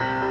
Bye.